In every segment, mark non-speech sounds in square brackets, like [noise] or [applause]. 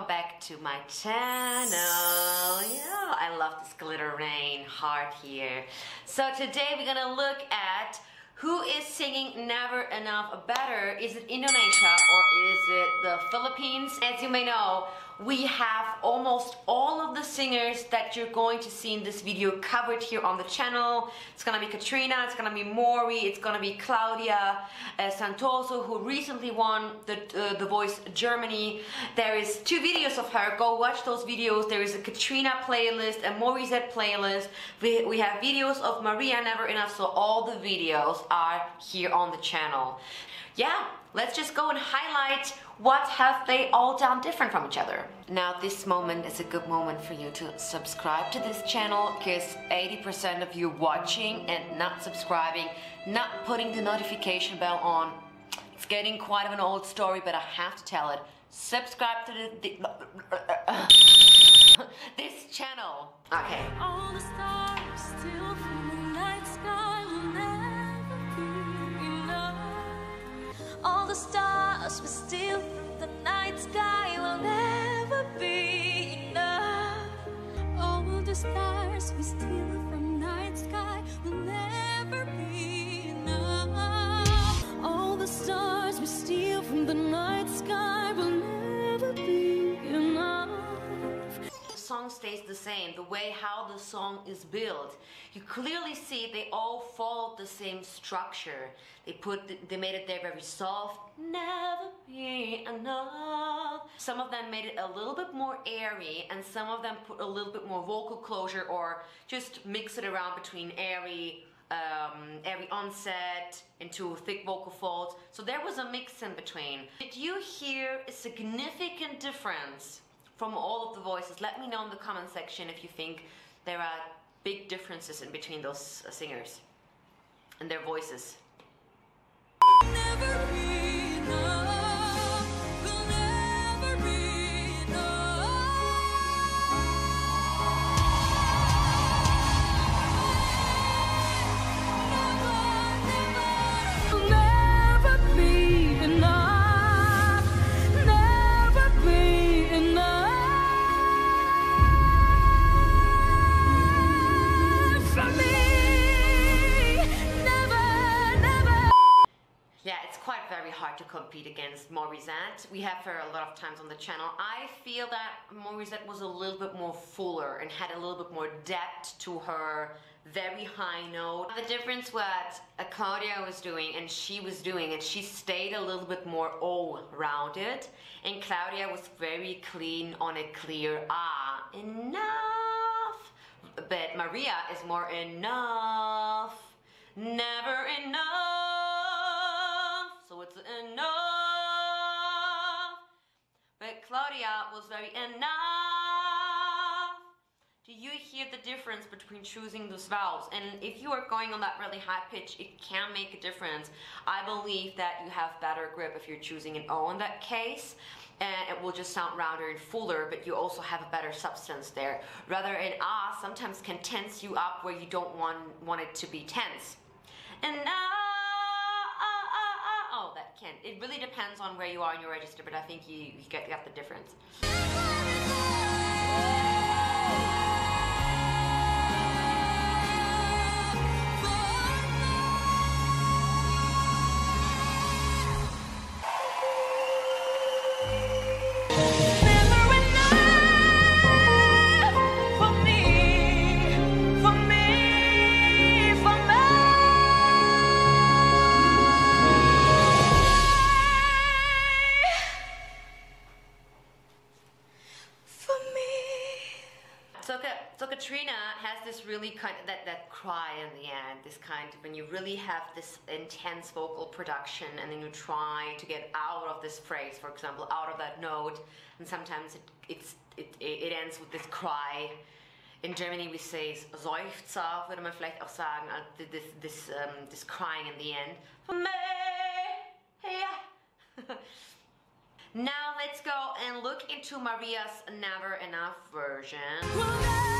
welcome back to my channel. Yeah, I love this glitter rain heart here. So today we're gonna look at who is singing Never Enough Better. Is it Indonesia or is it the Philippines? As you may know, we have almost all of the singers that you're going to see in this video covered here on the channel. It's gonna be Katrina, it's gonna be Maury, it's gonna be Claudia uh, Santoso who recently won the, uh, the Voice Germany. There is two videos of her, go watch those videos. There is a Katrina playlist, a Morissette playlist. We, we have videos of Maria Never Enough, so all the videos are here on the channel. Yeah, let's just go and highlight what have they all done different from each other. Now this moment is a good moment for you to subscribe to this channel because 80% of you watching and not subscribing, not putting the notification bell on. It's getting quite of an old story, but I have to tell it. Subscribe to the, the [laughs] this channel. Okay. We steal from the night sky will never be enough. All the stars we stays the same, the way how the song is built. You clearly see they all follow the same structure. They put, the, they made it there very soft, never be enough. Some of them made it a little bit more airy, and some of them put a little bit more vocal closure, or just mix it around between airy, um, airy onset into thick vocal folds. So there was a mix in between. Did you hear a significant difference? From all of the voices. Let me know in the comment section if you think there are big differences in between those uh, singers and their voices. To compete against Morissette. We have her a lot of times on the channel. I feel that Morissette was a little bit more fuller and had a little bit more depth to her very high note. The difference what Claudia was doing and she was doing and she stayed a little bit more all-rounded and Claudia was very clean on a clear ah, enough. But Maria is more enough, never enough. Claudia was very enough. Do you hear the difference between choosing those vowels? And if you are going on that really high pitch, it can make a difference. I believe that you have better grip if you're choosing an O in that case. And it will just sound rounder and fuller, but you also have a better substance there. Rather, an ah sometimes can tense you up where you don't want, want it to be tense. And ah, ah, oh, that can. It really depends on where you are in your register, but I think you, you get, got the difference. Katrina has this really kind of that, that cry in the end, this kind of when you really have this intense vocal production and then you try to get out of this phrase, for example, out of that note, and sometimes it, it's, it, it ends with this cry. In Germany we say Seufzer, würde man vielleicht auch sagen, uh, this, this, um, this crying in the end. Me, yeah. [laughs] Now let's go and look into Maria's Never Enough version.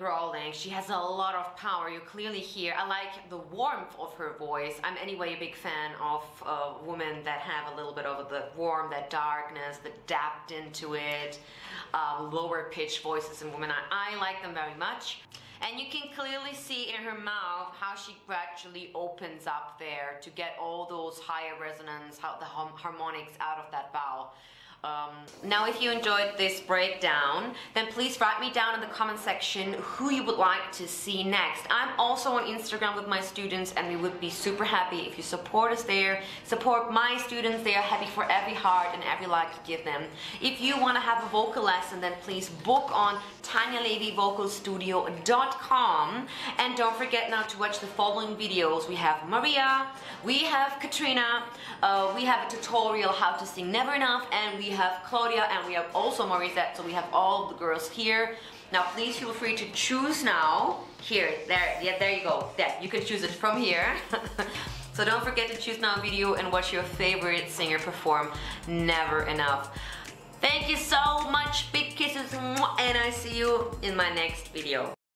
growling. She has a lot of power. You clearly hear. I like the warmth of her voice. I'm anyway a big fan of uh, women that have a little bit of the warmth, that darkness, the depth into it, um, lower pitch voices in women. I, I like them very much. And you can clearly see in her mouth how she gradually opens up there to get all those higher resonance, how the harmonics out of that vowel. Um, now if you enjoyed this breakdown, then please write me down in the comment section who you would like to see next. I'm also on Instagram with my students and we would be super happy if you support us there, support my students, they are happy for every heart and every like you give them. If you want to have a vocal lesson, then please book on TaniaLevyVocalStudio.com and don't forget now to watch the following videos. We have Maria, we have Katrina, uh, we have a tutorial how to sing Never Enough and we have Claudia and we have also Morissette, so we have all the girls here. Now please feel free to choose now. Here, there, yeah, there you go. There, you can choose it from here. [laughs] so don't forget to choose now video and watch your favorite singer perform Never Enough. Thank you so much, big kisses, and I see you in my next video.